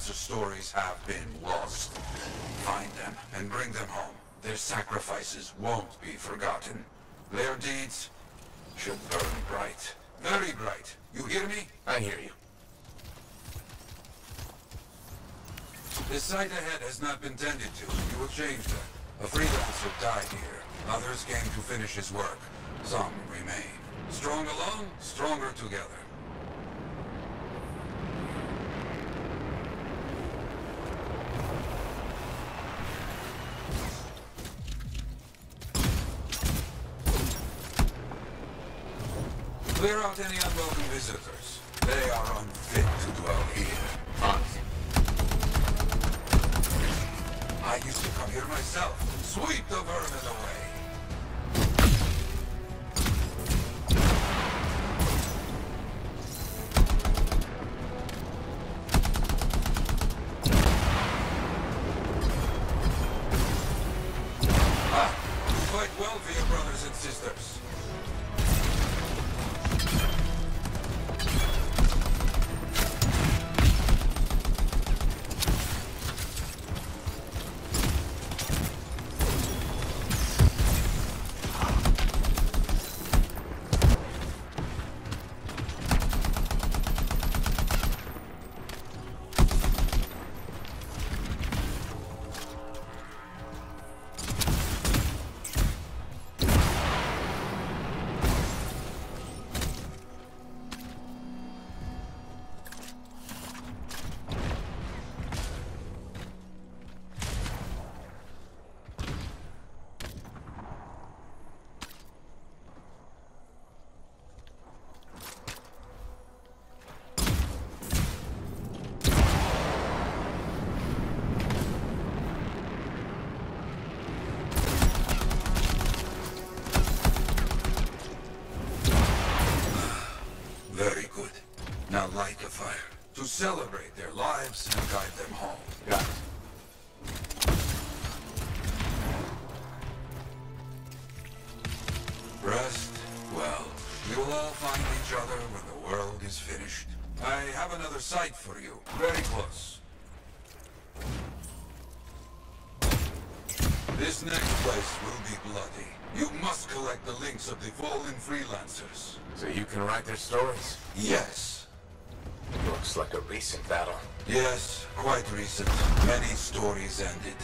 Freelancer stories have been lost. Find them and bring them home. Their sacrifices won't be forgotten. Their deeds should burn bright. Very bright. You hear me? I hear you. The site ahead has not been tended to. You will change that. A freelancer died here. Others came to finish his work. Some remain. Strong alone, stronger together. Clear out any unwelcome visitors. They are unfit to dwell here. On. I used to come here myself. And sweep the vermin away. Light a fire to celebrate their lives and guide them home. Got it. Rest? Well, we will all find each other when the world is finished. I have another site for you, very close. This next place will be bloody. You must collect the links of the fallen freelancers. So you can write their stories? Yes. Looks like a recent battle. Yes, quite recent. Many stories ended.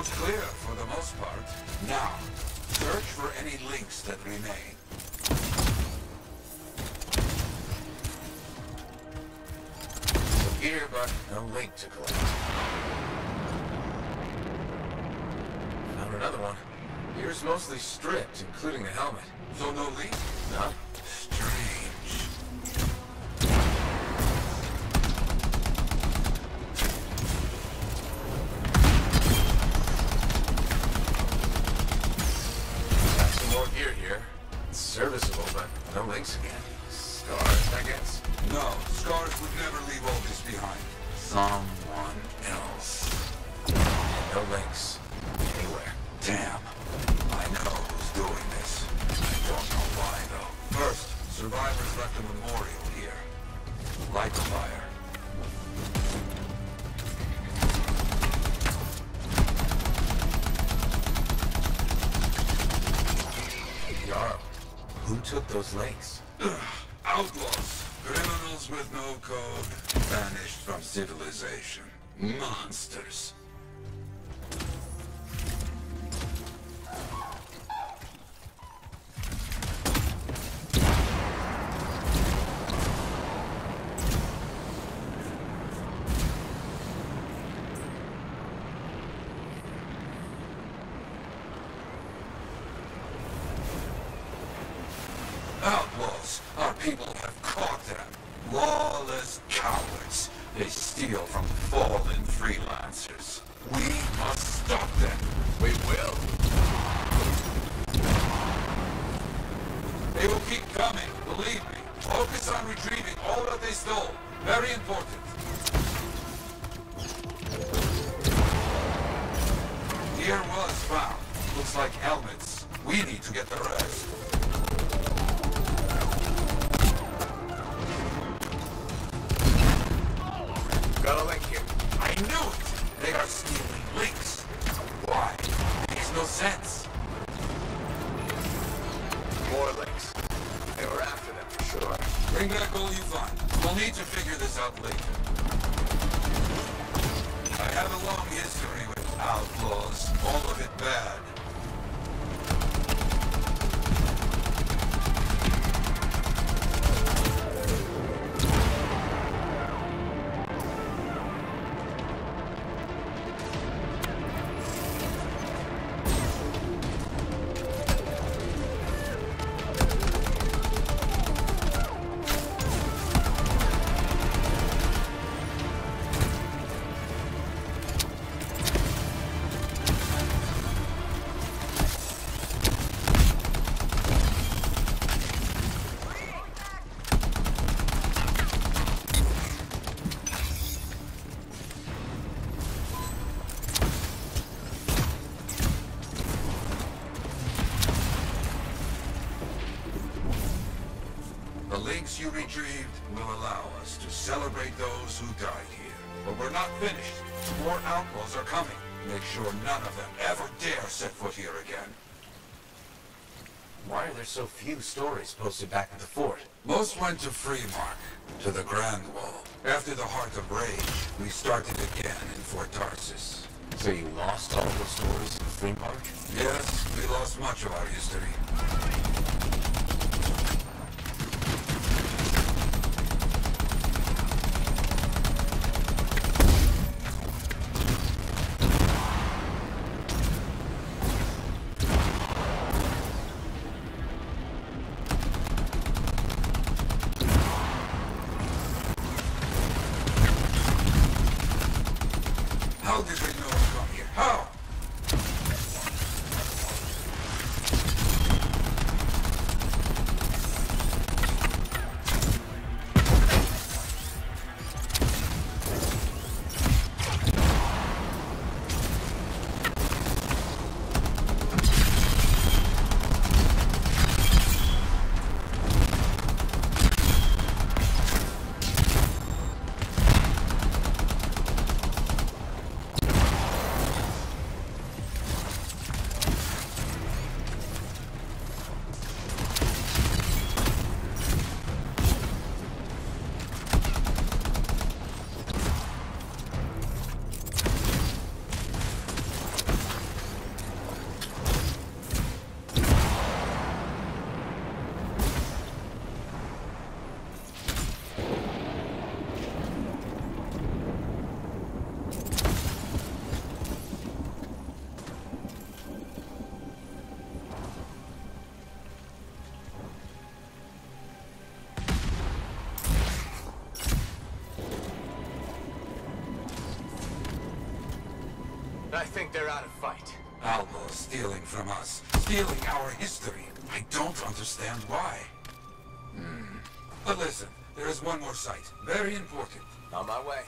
Looks clear for the most part. Now, search for any links that remain. Here, but no link to collect. Found another one. Here's mostly stripped, including the helmet. So no link? None? No links again. Scars, I guess. No, Scars would never leave all this behind. Someone else. No links. Anywhere. Damn. I know who's doing this. I don't know why, though. First, survivors left a memorial here. Light the fire. Jarl, who took those lakes? Outlaws. Criminals with no code. Vanished from civilization. Monsters. Like helmets. We need to get the rest. Links you retrieved will allow us to celebrate those who died here. But we're not finished. More outlaws are coming. Make sure none of them ever dare set foot here again. Why are there so few stories posted back at the fort? Most went to Freemark, to the Grand Wall. After the Heart of Rage, we started again in Fort Tarsis. So you lost all the stories in Freemark? Yes, we lost much of our history. Think they're out of fight. Outlaws stealing from us. Stealing our history. I don't understand why. Hmm. But listen, there is one more site. Very important. On my way.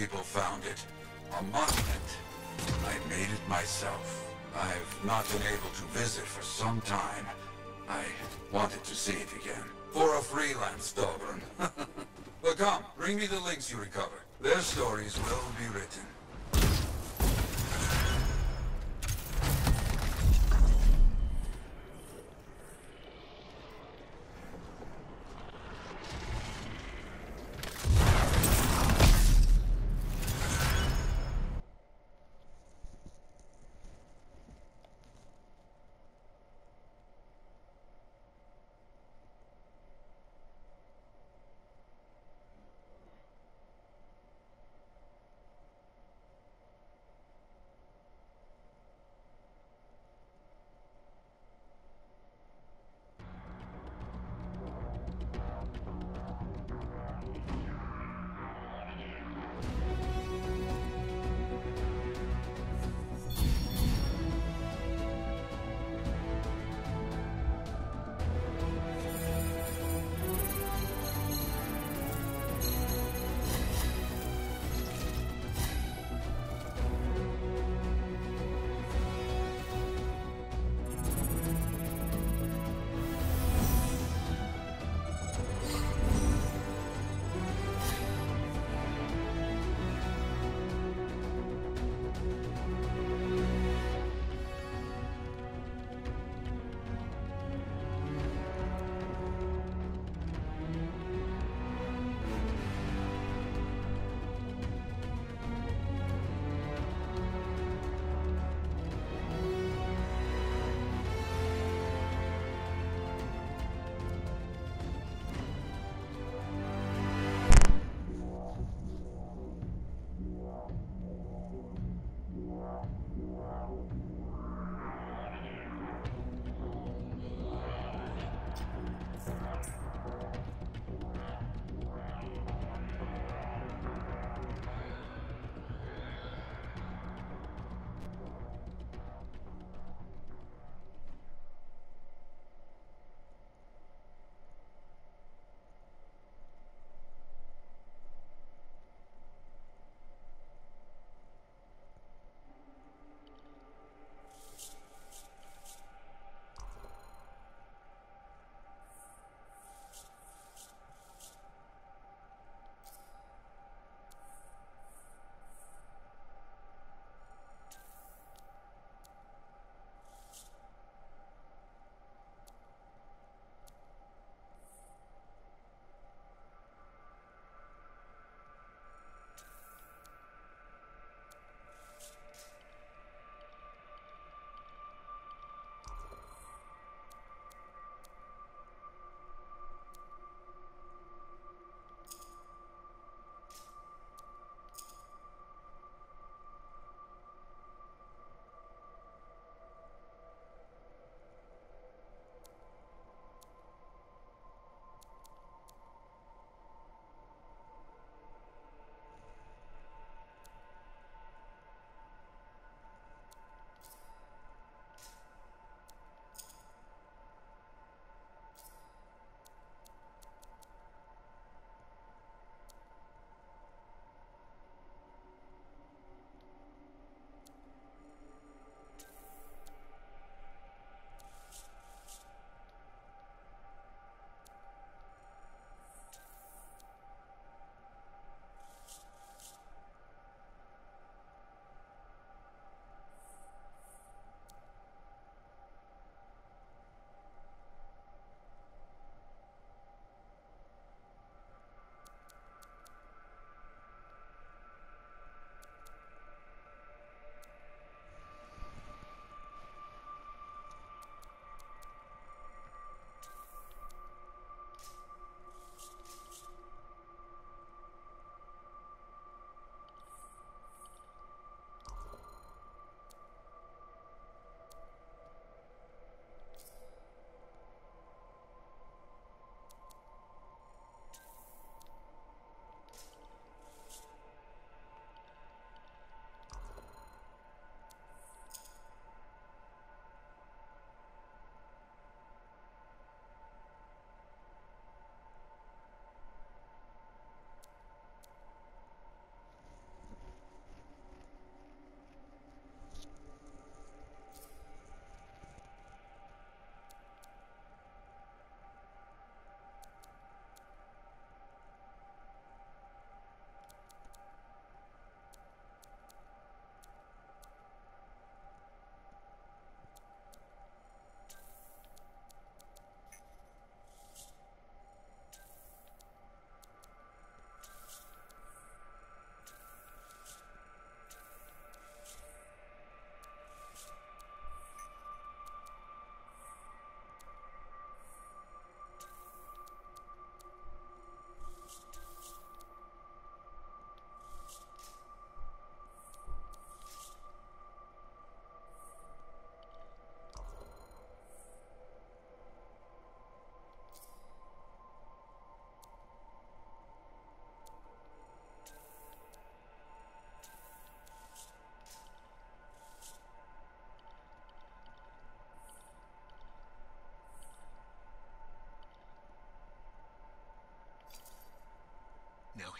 People found it. A monument. I made it myself. I've not been able to visit for some time. I wanted to see it again. For a freelance Dobrin. but come, bring me the links you recovered. Their stories will be written.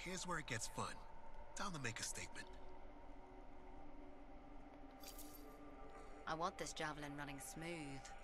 Here's where it gets fun. Time to make a statement. I want this javelin running smooth.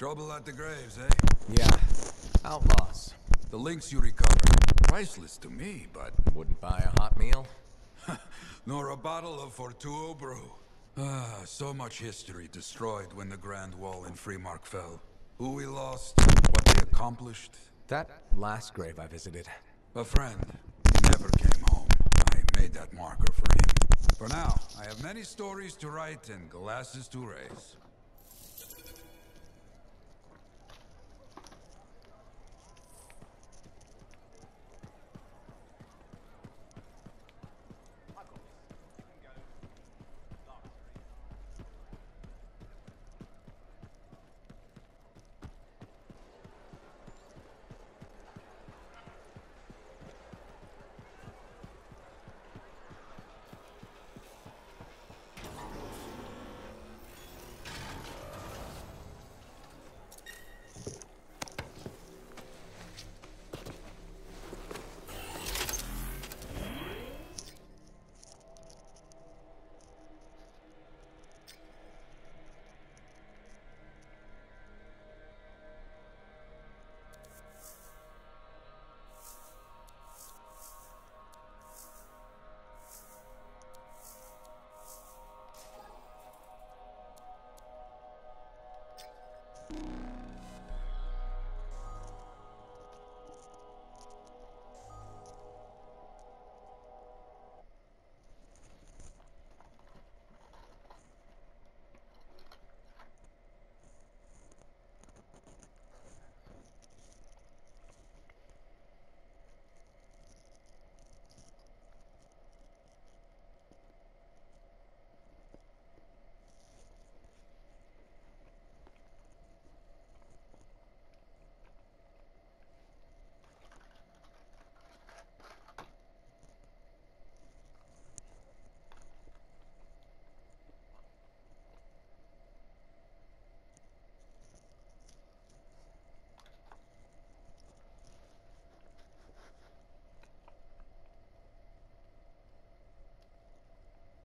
Trouble at the graves, eh? Yeah. Outlaws. The links you recovered. Priceless to me, but... Wouldn't buy a hot meal? Nor a bottle of Fortuo brew. Ah, so much history destroyed when the Grand Wall in Freemark fell. Who we lost, what they accomplished. That last grave I visited. A friend. He never came home. I made that marker for him. For now, I have many stories to write and glasses to raise.